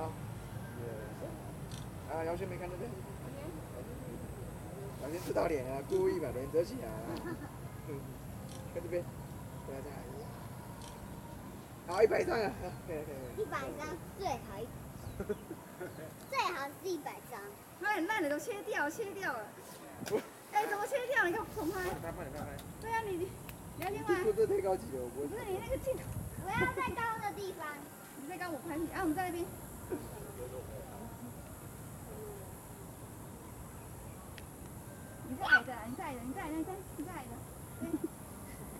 好。啊，姚轩没看这边。姚轩知道脸啊，故意把脸遮起来啊。看这边，对啊，好，一百张啊。一百张最好一，最好是一百张。那那你都切掉，切掉了。哎，怎么切掉？你看重拍。对啊，你你你要另外。这这太高级了，我不。不是你那个镜头。我要在高的地方。你在高我拍你，啊，我们在那边。你在的，你在的，你在的，你在你在的。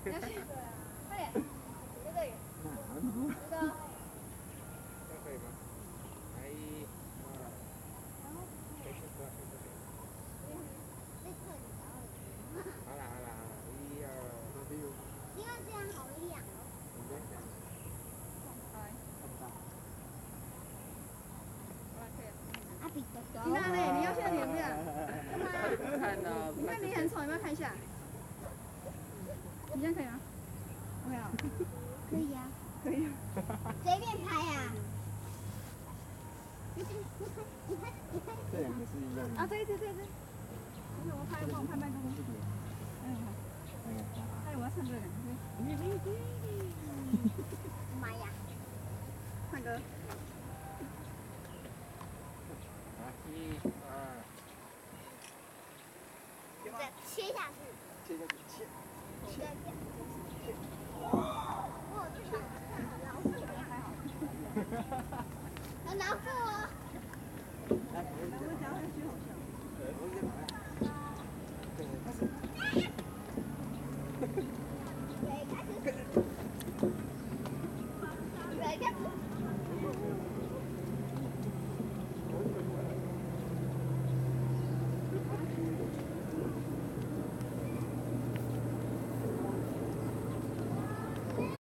对。要去。快点。在这里。这个。这可以吗？来，然后。可以可以可以可以。好啦好啦好啦，一二，因为这样好亮哦。阿比哥哥。你哪里？你要去里？不要。干嘛？看到。你看你很丑，你要看一下。你这样可以吗？没有。可以啊。可以。随便拍啊。这两个是一样的。啊，对对对对。就是我拍，帮我拍麦克风。嗯。哎，我要唱歌了。妈呀！唱歌。一二。再切下去。切下去，切。切。切。哇，这上老鼠还好。很难过哦。来，我讲很虚好笑。